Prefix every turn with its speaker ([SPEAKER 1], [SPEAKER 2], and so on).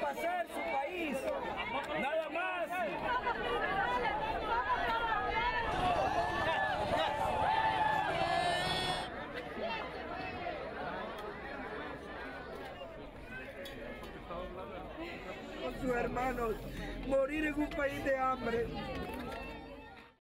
[SPEAKER 1] pasar su país. Nada más.
[SPEAKER 2] con sus hermanos, morir en un país de hambre,